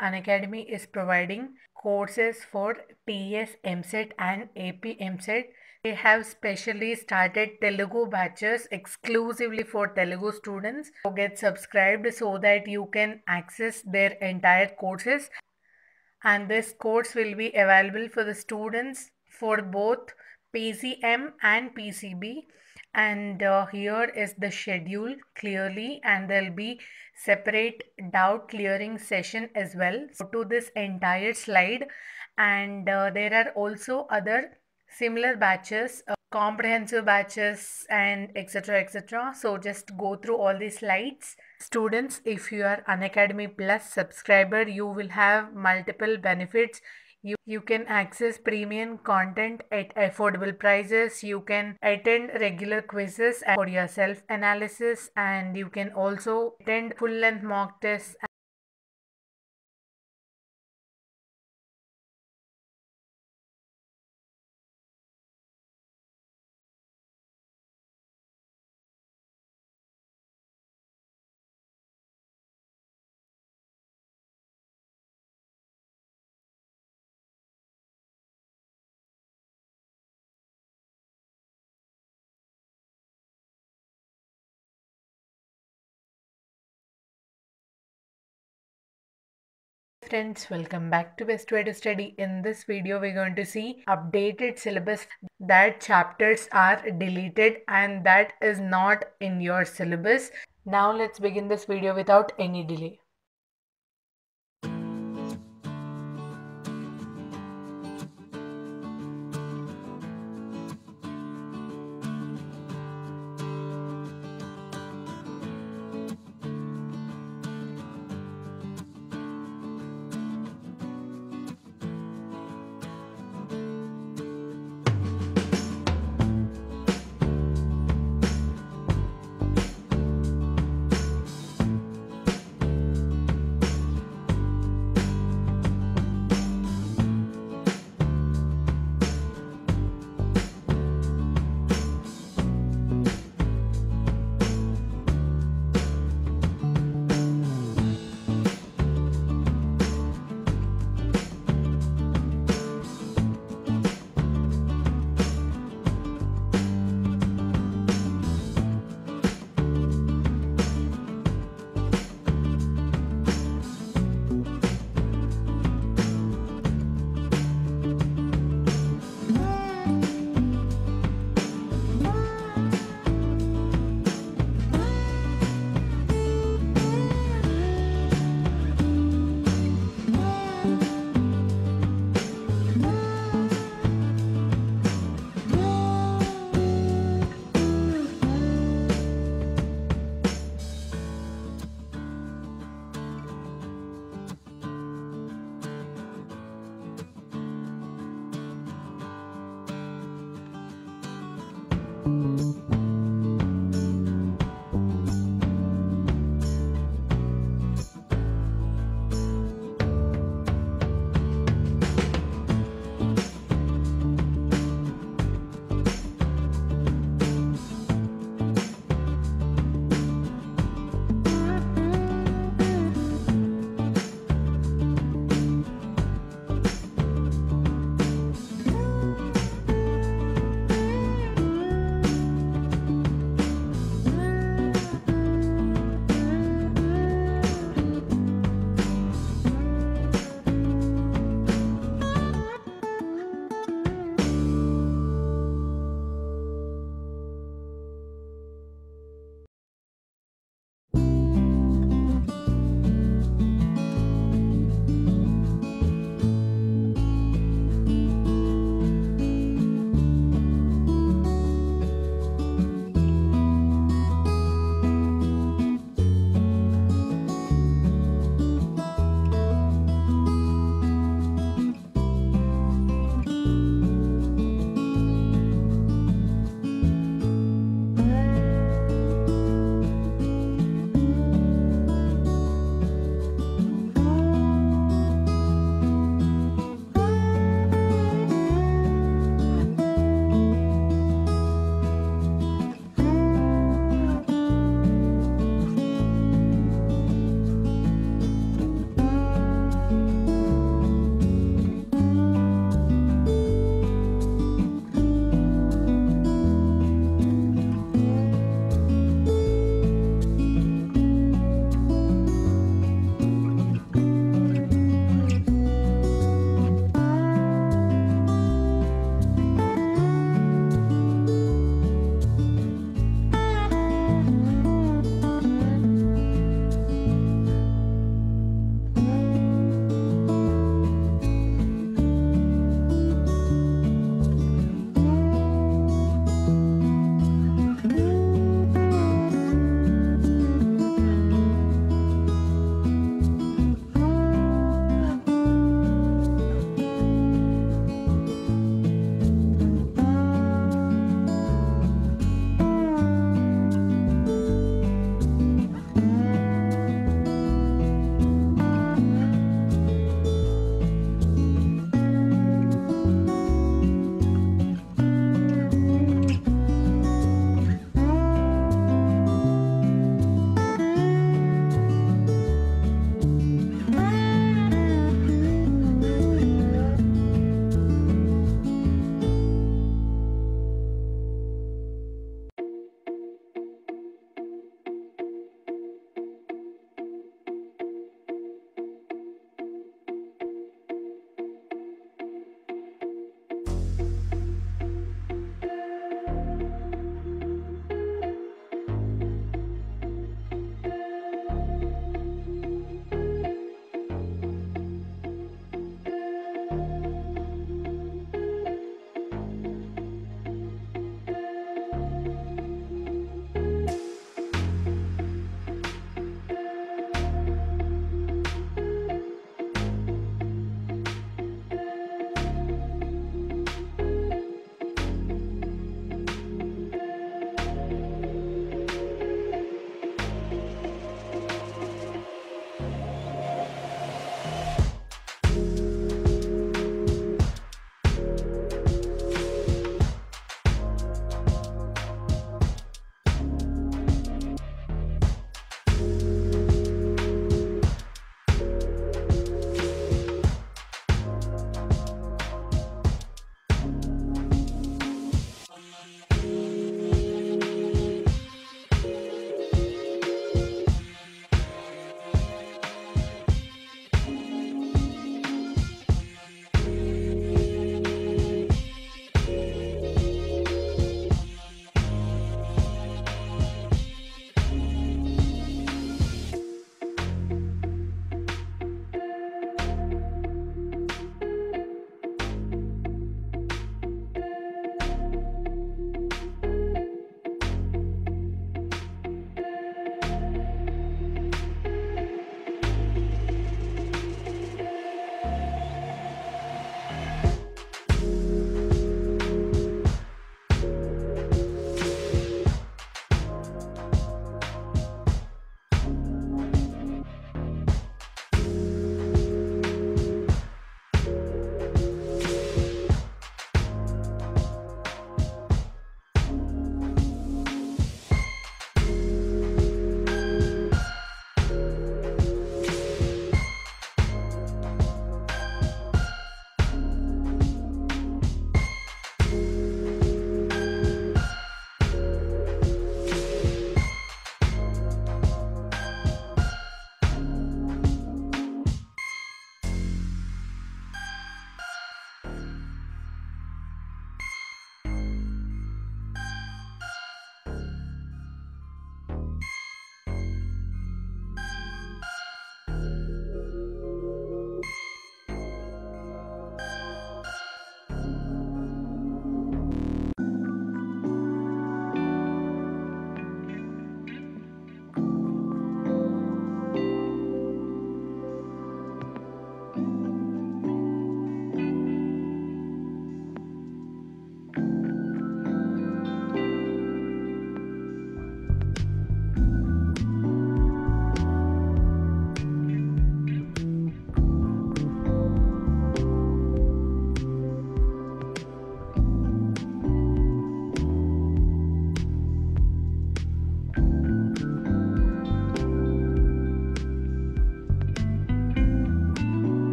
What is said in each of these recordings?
Unacademy is providing courses for TS EAMCET and AP EAMCET. They have specially started Telugu batches exclusively for Telugu students. So get subscribed so that you can access their entire courses. And this course will be available for the students for both PCM and PCB. And uh, here is the schedule clearly, and there'll be separate doubt clearing session as well. So to this entire slide, and uh, there are also other similar batches uh, comprehensive batches and etc etc so just go through all these slides students if you are Unacademy plus subscriber you will have multiple benefits you, you can access premium content at affordable prices. You can attend regular quizzes for your self analysis and you can also attend full length mock tests friends welcome back to best way to study. In this video we're going to see updated syllabus. That chapters are deleted and that is not in your syllabus. Now let's begin this video without any delay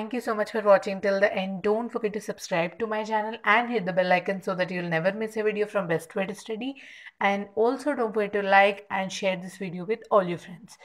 Thank you so much for watching till the end. Don't forget to subscribe to my channel and hit the bell icon so that you'll never miss a video from Best Way to Study. And also don't forget to like and share this video with all your friends.